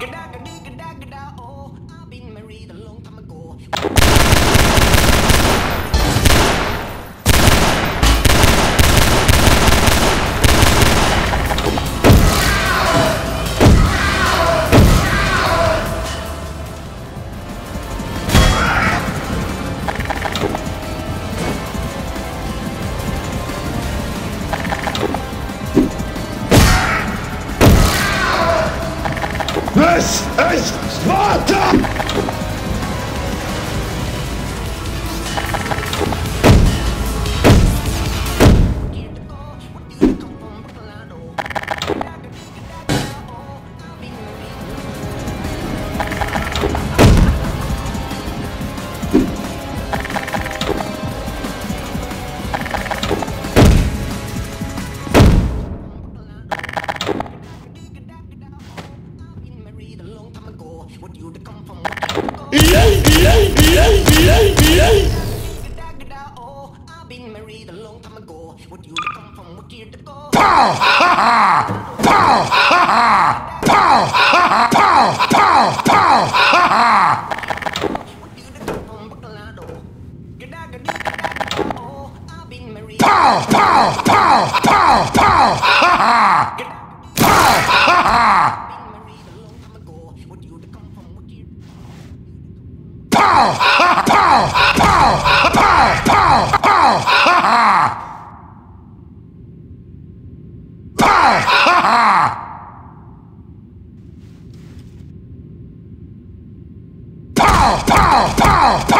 Oh, I've been married a long time ago. This is Sparta! Pow! Ha ha! Pow! Ha! Pow! Pow! Pow! Pow! Pow! Ha! Ha! Pow! Ha! Ha! Pow! Pow! Pow! Pow!